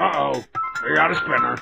Uh-oh. We got a spinner.